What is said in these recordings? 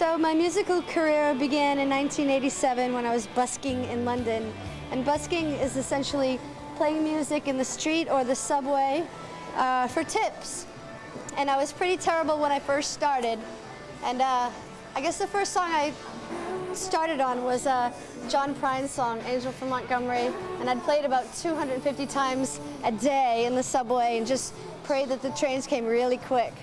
So my musical career began in 1987 when I was busking in London. And busking is essentially playing music in the street or the subway uh, for tips. And I was pretty terrible when I first started. And uh, I guess the first song I started on was a John Prine song, Angel from Montgomery. And I'd played about 250 times a day in the subway and just pray that the trains came really quick.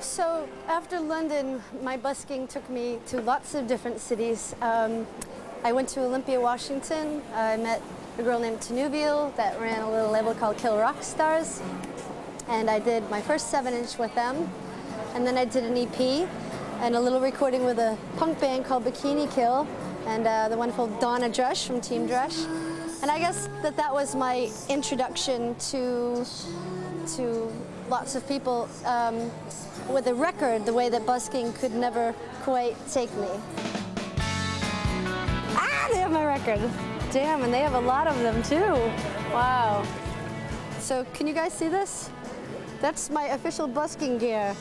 So after London, my busking took me to lots of different cities. Um, I went to Olympia, Washington. I met a girl named Tinuviel that ran a little label called Kill Rock Stars. And I did my first seven inch with them. And then I did an EP and a little recording with a punk band called Bikini Kill and uh, the wonderful Donna Dresch from Team Dresch. And I guess that that was my introduction to, to lots of people. Um, with a record the way that busking could never quite take me. Ah, they have my record. Damn, and they have a lot of them too. Wow. So can you guys see this? That's my official busking gear.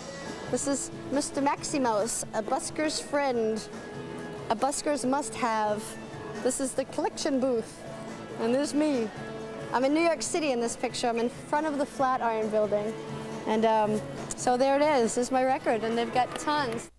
This is Mr. Maximos, a busker's friend, a busker's must-have. This is the collection booth, and there's me. I'm in New York City in this picture. I'm in front of the Flatiron building. And um, so there it is. This is my record, and they've got tons.